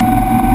Música